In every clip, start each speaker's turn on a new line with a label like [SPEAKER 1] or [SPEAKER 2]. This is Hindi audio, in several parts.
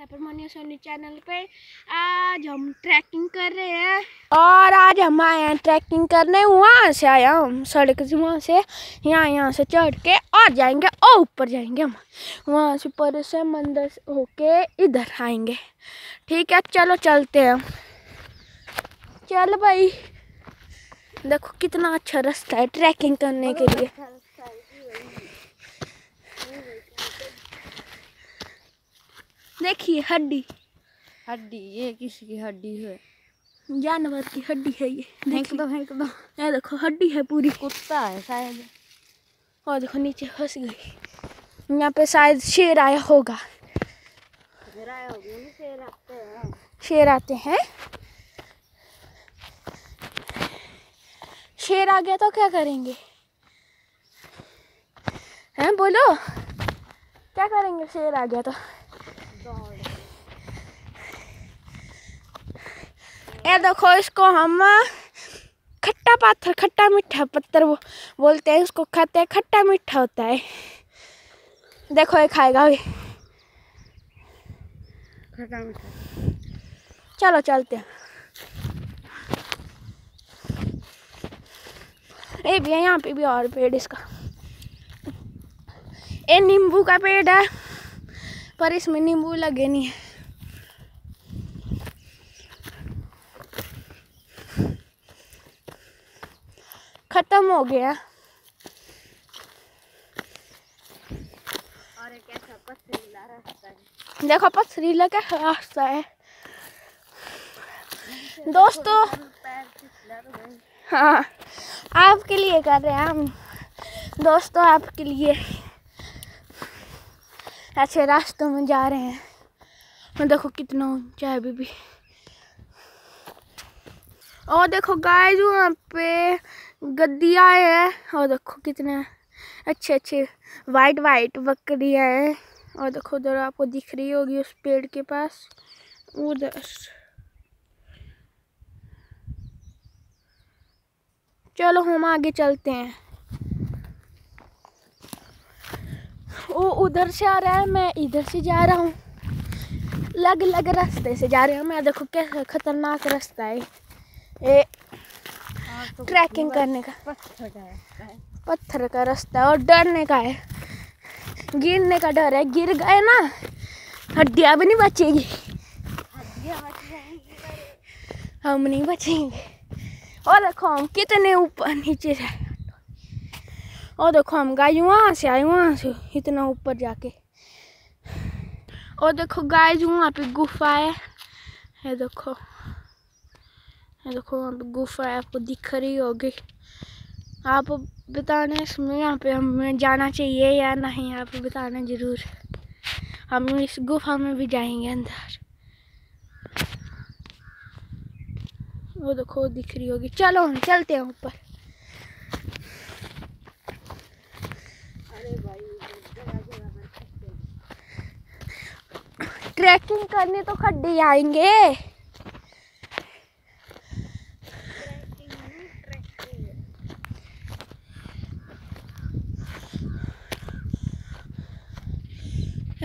[SPEAKER 1] सोनी चैनल पे आज हम ट्रैकिंग कर रहे हैं। और आज हम आए हैं ट्रैकिंग करने वहाँ से आया हम सड़क से वहाँ से यहाँ यहाँ से चढ़ के और जाएँगे और ऊपर जाएँगे हम। वहाँ से ऊपर से मंदिर होके इधर आएँगे। ठीक है चलो चलते हैं। हम चल भाई। देखो कितना अच्छा रास्ता है ट्रैकिंग करने के लिए। देखिए हड्डी।
[SPEAKER 2] हड्डी ये किसी की हड्डी है।
[SPEAKER 1] जानवर की हड्डी है ये।
[SPEAKER 2] फेंक दो फेंक दो
[SPEAKER 1] ये देखो हड्डी है पूरी।
[SPEAKER 2] कुत्ता है शायद।
[SPEAKER 1] और देखो नीचे फंस गई। यहाँ पे शायद शेर आया होगा। शेर आते हैं। शेर आ गया तो क्या करेंगे? हैं बोलो। क्या करेंगे? शेर आ गया तो। ये देखो इसको हम खट्टा पत्थर खट्टा मीठा पत्थर वो बोलते हैं उसको खाते हैं खट्टा मीठा होता है। देखो ये खाएगा अभी।
[SPEAKER 2] खट्टा मीठा।
[SPEAKER 1] चलो चलते हैं। ये भी है यहाँ पे भी और पेड़ इसका। ये नींबू का पेड़ है। पर इसमें नींबू लगे नहीं है। खत्म हो गया।
[SPEAKER 2] और पथरीला रास्ता है।
[SPEAKER 1] देखो पथरीला का रास्ता है। दोस्तों हाँ आपके लिए कर रहे हैं हम। दोस्तों आपके लिए। ऐसे रास्तों में जा रहे हैं। और देखो कितना ऊँचा है अभी भी। और देखो गाय जो वहाँ पे गद्दियाँ है। और देखो कितने अच्छे अच्छे वाइट वाइट बकरियाँ हैं। और देखो उधर आपको दिख रही होगी उस पेड़ के पास। उधर। चलो हम आगे चलते हैं। वो उधर से आ रहा है मैं इधर से जा रहा हूँ। अलग अलग रास्ते से जा रहे हैं। मैं देखो कैसा खतरनाक रास्ता है। ये ट्रैकिंग करने का।
[SPEAKER 2] पत्थर का रास्ता है।
[SPEAKER 1] पत्थर का रास्ता और डरने का है। गिरने का डर है। गिर गए ना हड्डियाँ भी नहीं बचेगी।
[SPEAKER 2] हड्डियाँ बच जाएँगी।
[SPEAKER 1] हम नहीं बचेंगे। और देखो हम कितने ऊपर नीचे आए। और देखो हम गाय वहाँ से, आए वहाँ से, इतना ऊपर जाके। और देखो गाय वहाँ पे गुफा है। ये देखो ये देखो वहाँ पे गुफा है, आपको दिख रही होगी। आप बताना इसमें, यहाँ पे हमें जाना चाहिए या नहीं, आप बताना ज़रूर। हम इस गुफा में भी जाएँगे अंदर। वो देखो, दिख रही होगी। चलो हम चलते हैं ऊपर
[SPEAKER 2] अरे भाई जगह जगह पर खड्डे
[SPEAKER 1] ट्रैकिंग करने तो खड्डे आएँगे।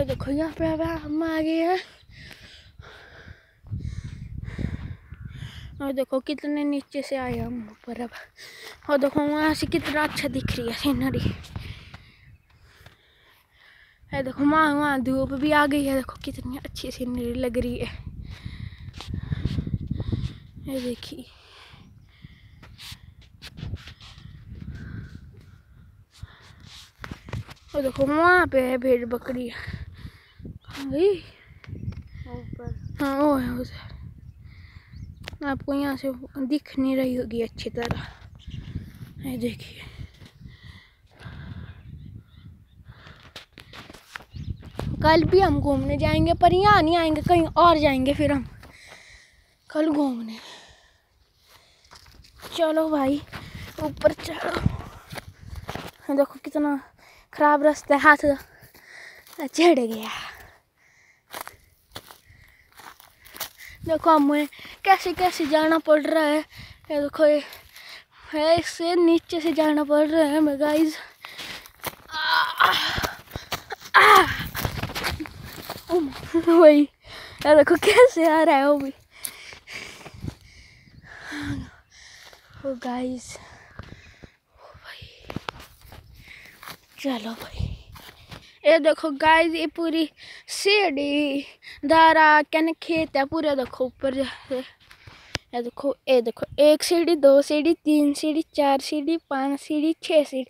[SPEAKER 1] देखो, यहाँ पे अब हम आ गए हैं। और देखो, कितने नीचे से आए हम ऊपर अब। और देखो, वहाँ से कितना अच्छा दिख रही है सीनरी ये देखो वहाँ वहाँ धूप भी आ गई है। देखो कितनी अच्छी सीनरी लग रही है। ये देखिए। और देखो वहाँ पे है भेड़ बकरी। गई?
[SPEAKER 2] ऊपर।
[SPEAKER 1] हाँ वो है उधर। आपको यहाँ से दिख नहीं रही होगी अच्छी तरह। ये देखिए। कल भी हम घूमने जाएँगे, पर यहाँ नहीं आएँगे, कहीं और जाएँगे फिर हम। कल घूमने। चलो भाई, ऊपर चलो देखो कितना खराब रास्ता है, हाथ चढ़ गया। देखो हमें कैसे कैसे जाना पड़ रहा है। ये देखो ये है इससे नीचे से जाना पड़ रहा है हमें गाइस वही। देखो कैसे आ रहा है वो भी। ओ गाइस भाई चलो भाई। ये देखो गाइस ये पूरी सीढ़ी दारा कहने खेत है, पूरा देखो ऊपर ये देखो ये देखो, एक सीढ़ी, दो सीढ़ी, तीन सीढ़ी, चार सीढ़ी, पाँच सीढ़ी, छह सीढ़ी।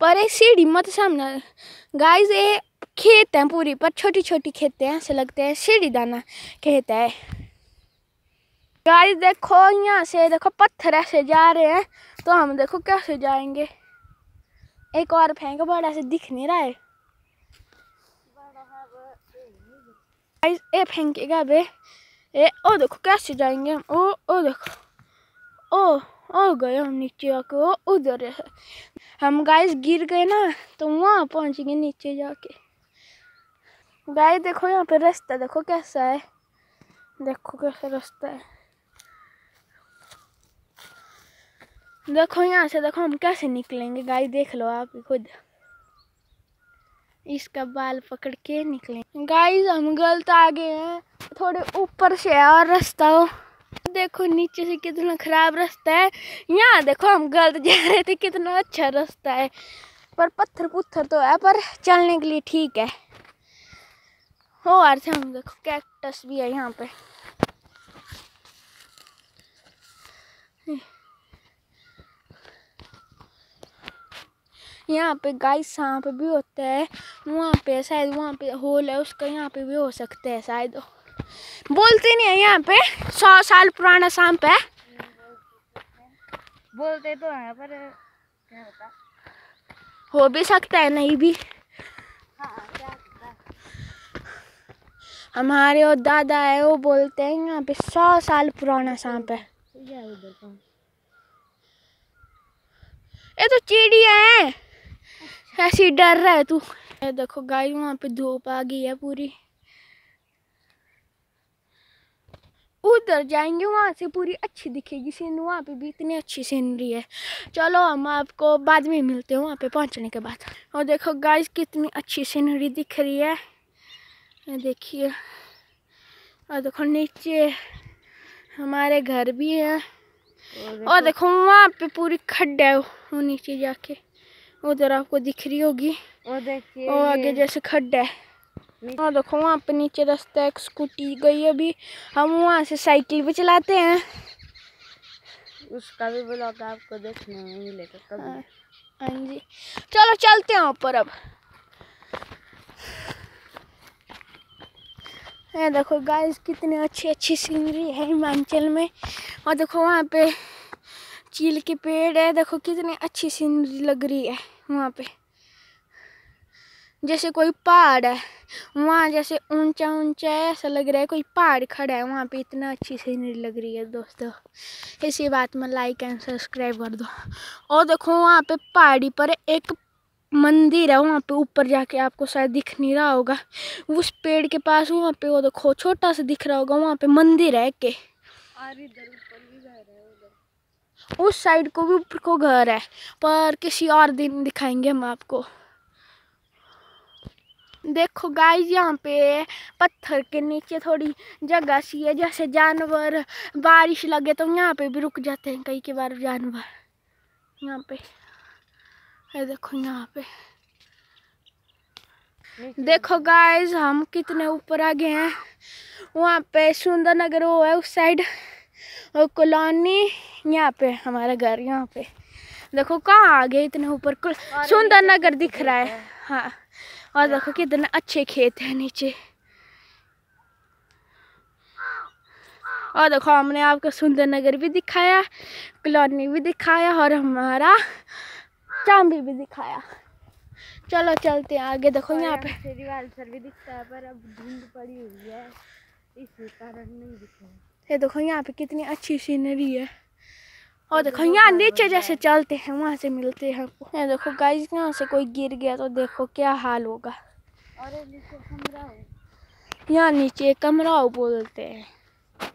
[SPEAKER 1] पर ये सीढ़ी मत सामने। गाइस ये खेत है पूरी, पर छोटी छोटी खेत हैं, ऐसे लगते हैं, सीढ़ी दाना खेत है। गाइस देखो, यहाँ से देखो, पत्थर ऐसे जा रहे हैं तो हम देखो कैसे जाएँगे। एक और फेंक, बड़ा से दिख नहीं रहा है। ये फेंकेगा बे। ए ओ देखो कैसे जाएँगे हम, ओ ओ देखो। ओ ओ गए हम नीचे आके, ओ, उधर हम गाइस गिर गए ना तो वहाँ पहुँचेंगे नीचे जाके। गाइस, देखो यहाँ पे रास्ता, देखो कैसा है। देखो कैसा रास्ता है। देखो यहाँ से, देखो हम कैसे निकलेंगे। गाय देख लो आप खुद। इसका बाल पकड़ के निकले गाइस, हम गलत आ गए हैं। थोड़े ऊपर से है और रास्ता हो। देखो नीचे से कितना खराब रास्ता है। यहाँ देखो हम गलत जा रहे थे, कितना अच्छा रास्ता है। पर पत्थर पुत्थर तो है, पर चलने के लिए ठीक है। हो और से हम देखो कैक्टस भी है यहाँ पे। यहाँ पे गाय सांप भी होता है। वहाँ पे शायद वहाँ पे होल है उसका यहाँ पे भी हो सकता है शायद। बोलते नहीं है यहाँ पे सौ साल पुराना सांप है।
[SPEAKER 2] बोलते तो है पर क्या बता
[SPEAKER 1] हो भी सकता है नहीं भी।
[SPEAKER 2] हाँ।
[SPEAKER 1] हमारे और दादा है, वो बोलते हैं यहाँ पे सौ साल पुराना सांप है। ये तो चिड़िया है। ऐसी डर रहा है तू। ये देखो गाय वहाँ पे धूप आ गई है पूरी। उधर जाएँगे, वहाँ से पूरी अच्छी दिखेगी सीन। वहाँ पे भी इतनी अच्छी सीनरी है। चलो हम आपको बाद में मिलते हैं वहाँ पे पहुँचने के बाद। और देखो गाइस, कितनी अच्छी सीनरी दिख रही है। देखिए और देखो नीचे हमारे घर भी है। और देखो वहाँ पे पूरी खड्डा है वो नीचे जाके उधर आपको दिख रही होगी।
[SPEAKER 2] वो देखिए
[SPEAKER 1] और आगे जैसे खड्डा है। और देखो वहाँ पे नीचे रास्ता एक स्कूटी गई अभी। हम वहाँ से साइकिल भी चलाते हैं।
[SPEAKER 2] उसका भी ब्लॉग आपको देखने में मिलेगा कभी।
[SPEAKER 1] हाँ हाँ जी। चलो चलते हैं ऊपर अब। ये देखो गाइस कितनी अच्छी अच्छी सीनरी है हिमाचल में। और देखो वहाँ पे चील के पेड़ है, देखो कितनी अच्छी सीनरी लग रही है वहाँ पे। जैसे कोई पहाड़ है, वहाँ जैसे ऊँचा ऊँचा है, ऐसा लग रहा है कोई पहाड़ खड़ा है, वहाँ पे इतना अच्छी सीनरी लग रही है दोस्तों। इसी बात में लाइक एंड सब्सक्राइब कर दो। और देखो वहाँ पे पहाड़ी पर एक मंदिर है वहाँ पे ऊपर जाके आपको शायद दिख नहीं रहा होगा। उस पेड़ के पास वहाँ पे वो देखो छोटा सा दिख रहा होगा वहाँ पे मंदिर है के। उस साइड को भी ऊपर को घर है पर किसी और दिन दिखाएँगे हम आपको। देखो गाइस यहाँ पे पत्थर के नीचे थोड़ी जगह सी है जैसे जानवर बारिश लगे तो यहाँ पे भी रुक जाते हैं कई के बार जानवर। यहाँ पे। ये देखो यहाँ पे। देखो गाइस हम कितने ऊपर आ गए हैं। वहाँ पे सुंदर नगर वो है उस साइड और कॉलोनी यहाँ पे हमारा घर यहाँ पे। देखो कहाँ आ गए इतने ऊपर। सुंदर नगर दिख रहा है। हाँ। और देखो कितने अच्छे खेत हैं नीचे। और देखो हमने आपको सुंदर नगर भी दिखाया कॉलोनी भी दिखाया और हमारा चांदी भी दिखाया। चलो चलते हैं आगे देखो यहाँ पे।
[SPEAKER 2] सर भी दिखता है पर अब धुंध पड़ी हुई है। इसी कारण नहीं दिख।
[SPEAKER 1] ये देखो यहाँ पे कितनी अच्छी सीनरी है। और देखो यहाँ नीचे जैसे चलते हैं वहाँ से मिलते हैं आपको ये देखो गाइस यहाँ से कोई गिर गया तो देखो क्या हाल होगा।
[SPEAKER 2] और नीचे कमरा है।
[SPEAKER 1] यहाँ नीचे कमरा बोलते हैं।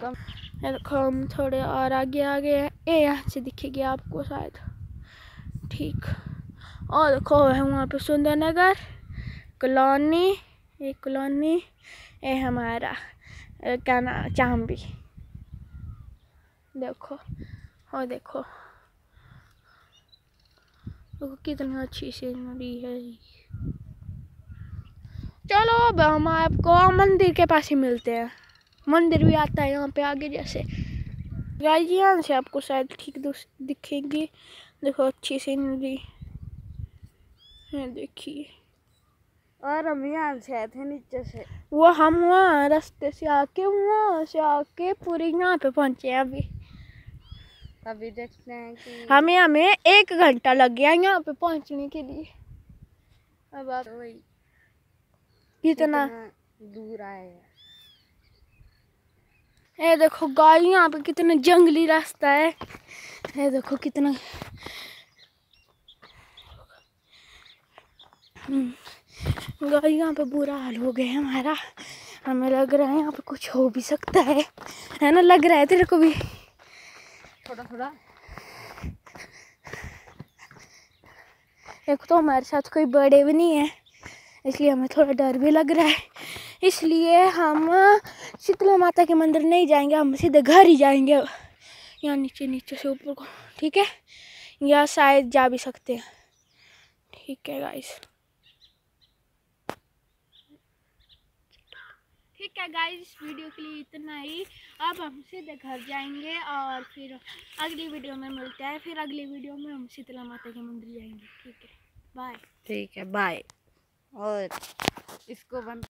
[SPEAKER 2] कम
[SPEAKER 1] देखो हम थोड़े और आगे आगे हैं। ये यहाँ से दिखेगी आपको शायद। ठीक। और देखो, है वहाँ पे सुंदर नगर कॉलोनी ये कॉलोनी ये हमारा क्या नाम चांबी देखो, और देखो। देखो, कितनी अच्छी सीनरी है चलो, अब हम आपको मंदिर के पास ही मिलते हैं। मंदिर भी आता है यहाँ पे आगे जैसे। गाइस से आपको शायद ठीक दिखेगी। देखो अच्छी सीनरी है देखिए।
[SPEAKER 2] और हम यहाँ से आए थे नीचे से।
[SPEAKER 1] वो हम वहाँ रास्ते से आके वहाँ से आके पूरे यहाँ पे पहुँचे हैं अभी।
[SPEAKER 2] अभी देखते हैं कि
[SPEAKER 1] हमें हमें एक घंटा लग गया यहाँ पे पहुँचने के लिए।
[SPEAKER 2] अब आप
[SPEAKER 1] कितना
[SPEAKER 2] दूर आए हैं।
[SPEAKER 1] ये देखो गाय यहाँ पे कितना जंगली रास्ता है। ये देखो कितना हम्म, गाय यहाँ पे बुरा हाल हो गया है हमारा। हमें लग रहा है यहाँ पे कुछ हो भी सकता है। है ना? लग रहा है तेरे को भी।
[SPEAKER 2] थोड़ा थोड़ा
[SPEAKER 1] एक तो हमारे साथ कोई बड़े भी नहीं है इसलिए हमें थोड़ा डर भी लग रहा है। इसलिए हम शीतला माता के मंदिर नहीं जाएँगे, हम सीधे घर ही जाएँगे। यहाँ नीचे नीचे से ऊपर को, ठीक है? या शायद जा भी सकते हैं। ठीक है गाइस ठीक है गाइस इस वीडियो के लिए इतना ही। अब हम सीधे घर जाएँगे और फिर अगली वीडियो में मिलते हैं। फिर अगली वीडियो में हम शीतला माता के मंदिर जाएँगे। ठीक है बाय
[SPEAKER 2] ठीक है बाय और इसको बंद